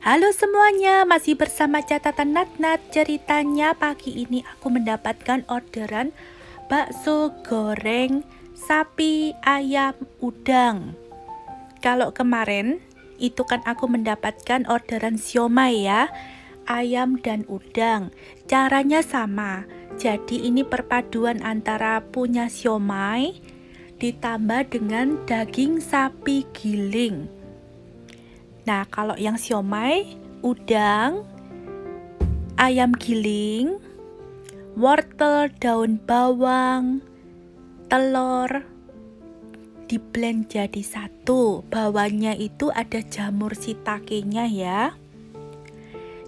Halo semuanya, masih bersama catatan Natnat. Ceritanya pagi ini aku mendapatkan orderan bakso goreng sapi ayam udang. Kalau kemarin itu kan aku mendapatkan orderan siomay ya, ayam dan udang. Caranya sama. Jadi ini perpaduan antara punya siomay ditambah dengan daging sapi giling. Nah, kalau yang siomay, udang, ayam giling, wortel, daun bawang, telur di blend jadi satu. Bawahnya itu ada jamur shiitake-nya ya.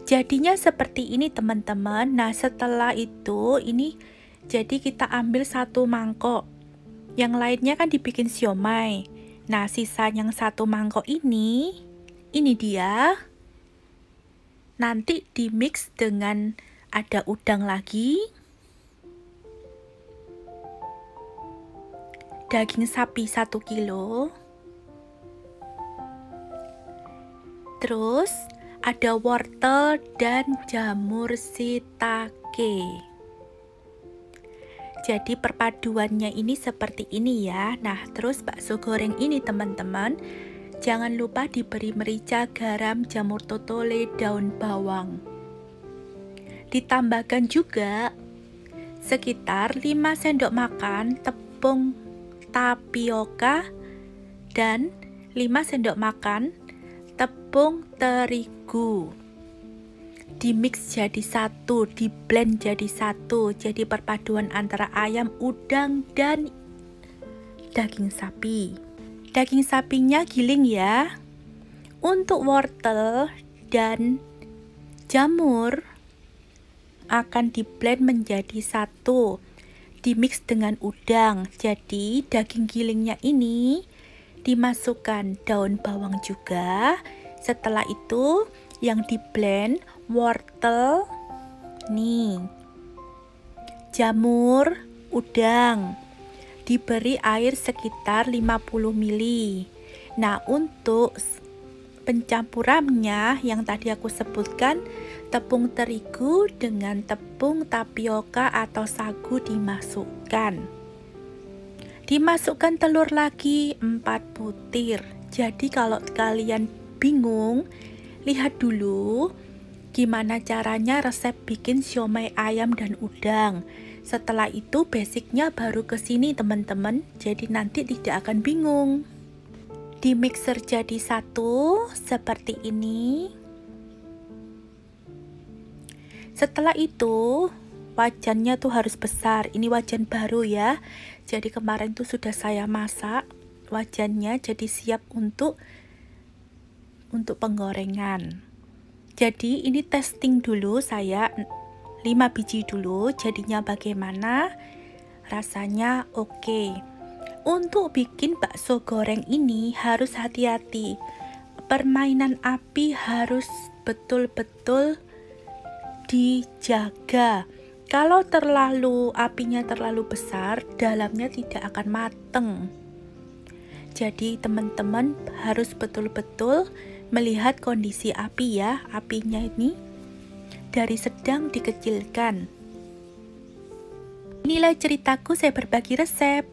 Jadinya seperti ini teman-teman. Nah, setelah itu ini jadi kita ambil satu mangkok yang lainnya kan dibikin siomay. Nah, sisa yang satu mangkok ini, ini dia. Nanti di mix dengan ada udang lagi. Daging sapi 1 kilo. Terus ada wortel dan jamur shiitake. Jadi perpaduannya ini seperti ini ya. Nah, terus bakso goreng ini teman-teman, jangan lupa diberi merica, garam, jamur totole, daun bawang. Ditambahkan juga sekitar 5 sendok makan tepung tapioka dan 5 sendok makan tepung terigu di mix jadi satu, di blend jadi satu. Jadi perpaduan antara ayam, udang, dan daging sapi. Daging sapinya giling ya. Untuk wortel dan jamur akan di blend menjadi satu. Di mix dengan udang. Jadi daging gilingnya ini dimasukkan daun bawang juga. Setelah itu yang di blend wortel nih jamur udang diberi air sekitar 50 ml nah untuk pencampurannya yang tadi aku sebutkan tepung terigu dengan tepung tapioka atau sagu dimasukkan. Dimasukkan telur lagi 4 butir. Jadi kalau kalian bingung Lihat dulu gimana caranya resep bikin siomay ayam dan udang. Setelah itu basicnya baru ke sini teman-teman, jadi nanti tidak akan bingung. Di mixer jadi satu seperti ini. Setelah itu wajannya tuh harus besar. Ini wajan baru ya. Jadi kemarin tuh sudah saya masak wajannya jadi siap untuk untuk penggorengan. Jadi ini testing dulu saya 5 biji dulu jadinya bagaimana? Rasanya oke. Okay. Untuk bikin bakso goreng ini harus hati-hati. Permainan api harus betul-betul dijaga. Kalau terlalu apinya terlalu besar, dalamnya tidak akan mateng. Jadi teman-teman harus betul-betul melihat kondisi api ya, apinya ini dari sedang dikecilkan. Inilah ceritaku saya berbagi resep.